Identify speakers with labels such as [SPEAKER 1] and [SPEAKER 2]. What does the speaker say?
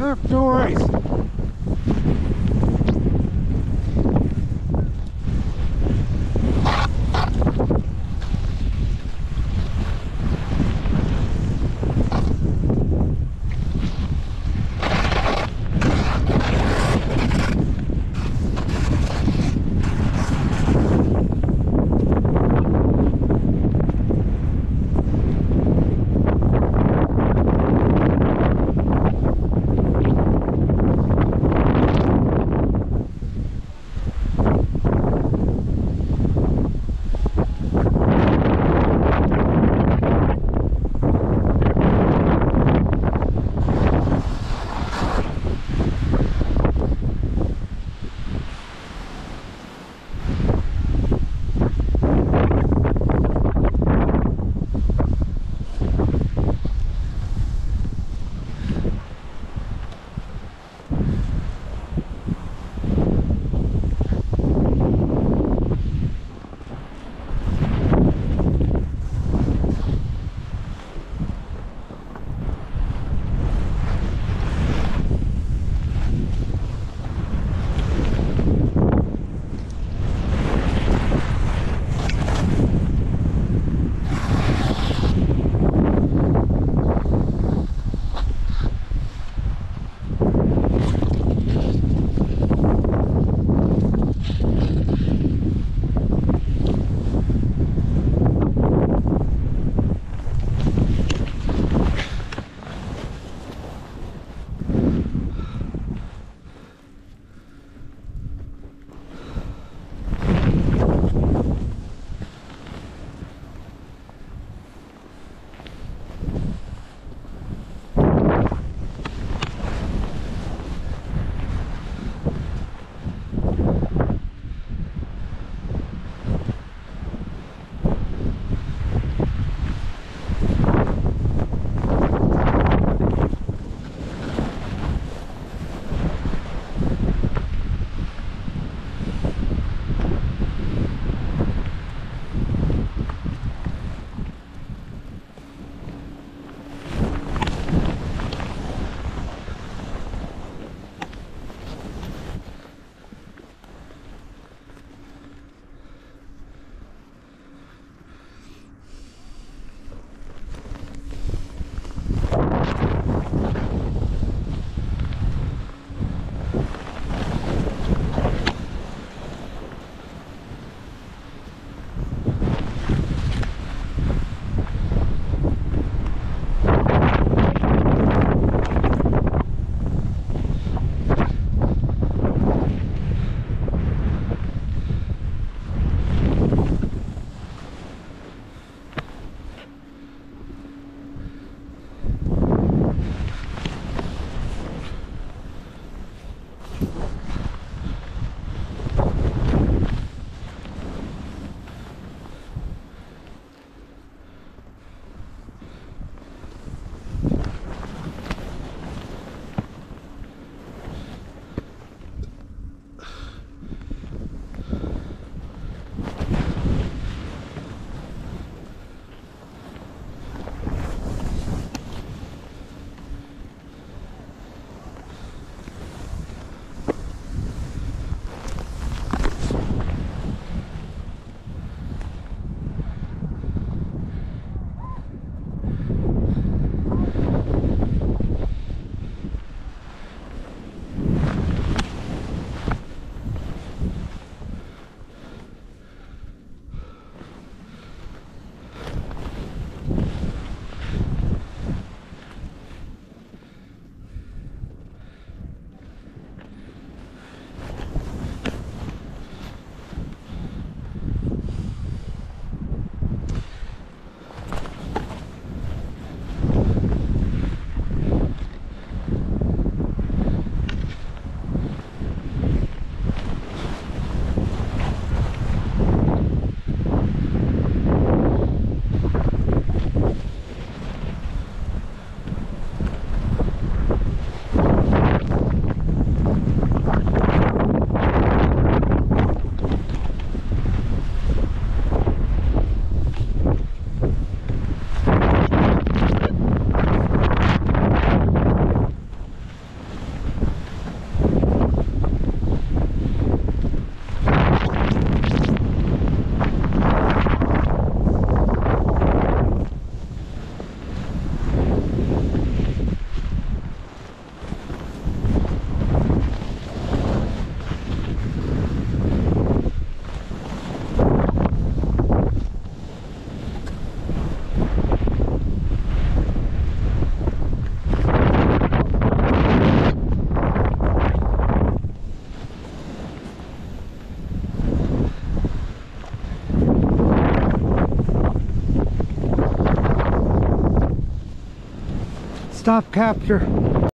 [SPEAKER 1] No worries. Stop capture